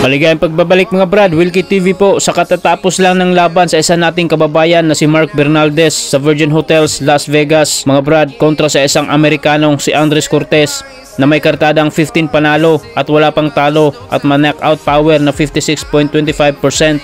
Maligayang pagbabalik mga brad, Wilkie TV po sa katatapos lang ng laban sa isa nating kababayan na si Mark Bernaldez sa Virgin Hotels Las Vegas. Mga brad kontra sa isang Amerikanong si Andres Cortez na may kartadang 15 panalo at wala pang talo at ma-knockout power na 56.25%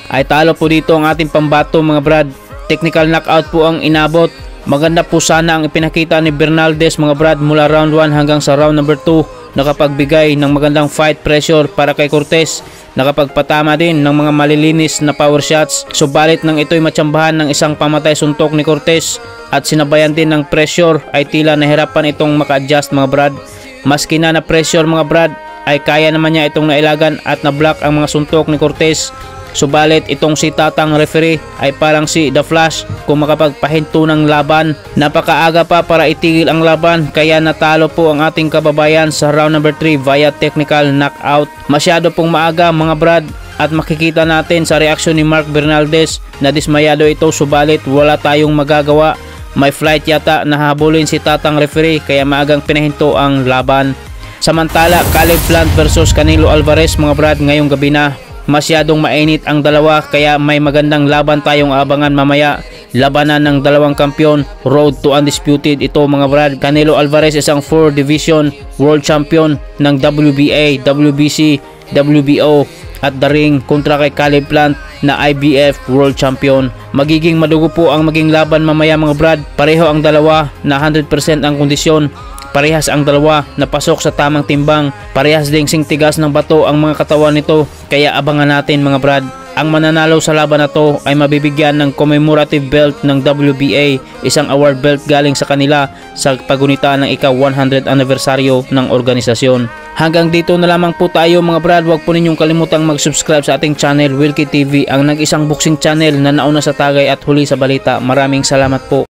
ay talo po dito ang ating pambato mga brad. Technical knockout po ang inabot. Maganda po sana ang ipinakita ni Bernaldez mga brad mula round 1 hanggang sa round number 2 nakapagbigay ng magandang fight pressure para kay Cortez. Nakapagpatama din ng mga malilinis na power shots. Subalit nang ito'y matsambahan ng isang pamatay suntok ni Cortez at sinabayan din ng pressure ay tila nahirapan itong maka-adjust mga brad. Maski na na pressure mga brad ay kaya naman niya itong nailagan at na-block ang mga suntok ni Cortez Subalit itong si Tatang referee ay parang si The Flash kung makapagpahinto ng laban. Napakaaga pa para itigil ang laban kaya natalo po ang ating kababayan sa round number 3 via technical knockout. Masyado pong maaga mga brad at makikita natin sa reaksyon ni Mark Bernaldez na dismayado ito subalit wala tayong magagawa. May flight yata na habulin si Tatang referee kaya maagang pinahinto ang laban. Samantala, Caleb Plant versus Canelo Alvarez mga brad ngayong gabi na Masyadong mainit ang dalawa kaya may magandang laban tayong abangan mamaya. Labanan ng dalawang kampiyon, road to undisputed ito mga brad. Canelo Alvarez isang 4 division world champion ng WBA, WBC, WBO at the ring kontra kay Caleb Plant na IBF World Champion. Magiging madugo po ang maging laban mamaya mga brad. Pareho ang dalawa na 100% ang kondisyon Parehas ang dalawa na pasok sa tamang timbang. Parehas ding singtigas ng bato ang mga katawan nito. Kaya abangan natin mga brad. Ang mananalo sa laban na to ay mabibigyan ng commemorative belt ng WBA, isang award belt galing sa kanila sa pagunita ng ika-100 anibersaryo ng organisasyon. Hanggang dito na lamang po tayo mga brad, huwag po ninyong kalimutang mag-subscribe sa ating channel Wilkie TV, ang nag-isang boxing channel na nauna sa tagay at huli sa balita. Maraming salamat po.